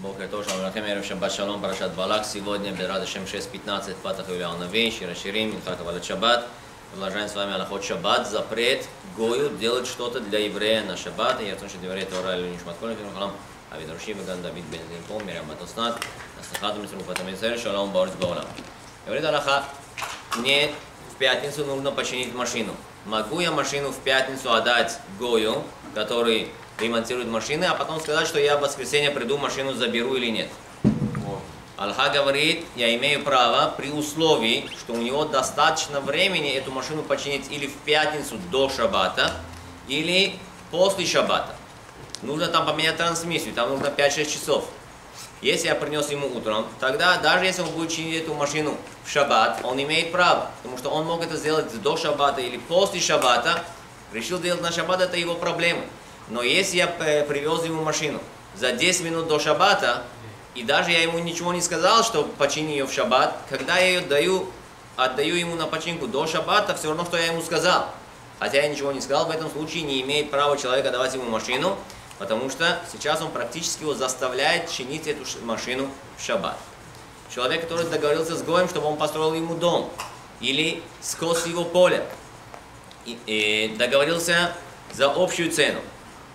Бог я тоже Авраам Еровшем Башалом Парашат Балах. Сегодня Берадышем 6.15 Патах Юлиана Вейш, Ираширим, Минхат Валет Шаббат. Продолжаем с вами Аллахот Шаббат. Запрет Гою делать что-то для еврея на Шаббат. Я тоже говорю, это Орали Нишмат Колин Фермахалам. Авид Руши, Ваган Давид Бен Линком, Мирям Батуснат. Астахату Митру Патамисер, Шалом Баурс Баулам. Говорит Аллаха, мне в пятницу нужно починить машину. Могу я машину в пятницу отдать Гою, который ремонтирует машины, а потом сказать, что я в воскресенье приду, машину заберу или нет. Алха говорит, я имею право при условии, что у него достаточно времени эту машину починить или в пятницу до шаббата, или после шаббата. Нужно там поменять трансмиссию, там нужно 5-6 часов. Если я принес ему утром, тогда даже если он будет чинить эту машину в шаббат, он имеет право, потому что он мог это сделать до шаббата или после шаббата, решил делать на шаббат, это его проблема. Но если я э, привез ему машину за 10 минут до шаббата, и даже я ему ничего не сказал, что почини ее в шаббат, когда я ее даю, отдаю ему на починку до шаббата, все равно, что я ему сказал. Хотя я ничего не сказал, в этом случае не имеет права человека давать ему машину, потому что сейчас он практически его заставляет чинить эту машину в шаббат. Человек, который договорился с Гоем, чтобы он построил ему дом, или скос его поле, и, и договорился за общую цену,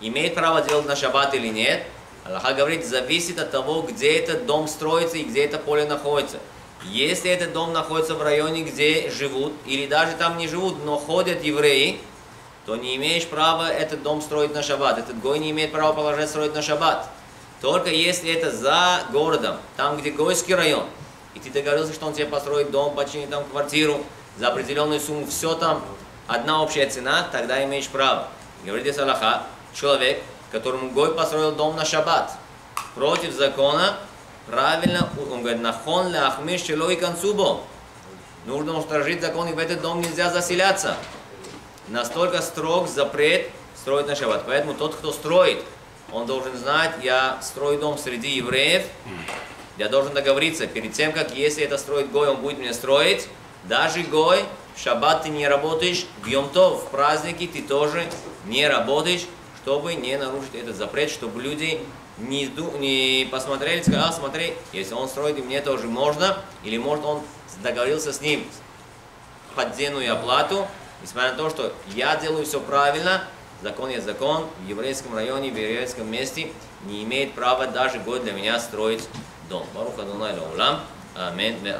имеет право делать на шаббат или нет, Аллаха говорит, зависит от того, где этот дом строится и где это поле находится. Если этот дом находится в районе, где живут, или даже там не живут, но ходят евреи, то не имеешь права этот дом строить на шаббат. Этот гой не имеет права положить строить на шаббат. Только если это за городом, там, где гойский район, и ты договорился, что он тебе построит дом, починит там квартиру за определенную сумму, все там, одна общая цена, тогда имеешь право. Говорит здесь Аллаха, человек, которому Гой построил дом на шаббат, против закона, правильно, он говорит, нахон ля ахмиш челой концубо. Нужно устражить закон, и в этот дом нельзя заселяться. Настолько строг запрет строить на шаббат. Поэтому тот, кто строит, он должен знать, я строю дом среди евреев, я должен договориться, перед тем, как если это строит Гой, он будет мне строить, даже Гой, в шаббат ты не работаешь, в Йомтов, в праздники ты тоже не работаешь, чтобы не нарушить этот запрет, чтобы люди не, не посмотрели, сказали, а смотри, если он строит, мне тоже можно, или может он договорился с ним поддельную оплату, несмотря на то, что я делаю все правильно, закон есть закон, в еврейском районе, в еврейском месте не имеет права даже год для меня строить дом. Баруха Дунай Лаулам. Амин. Амин.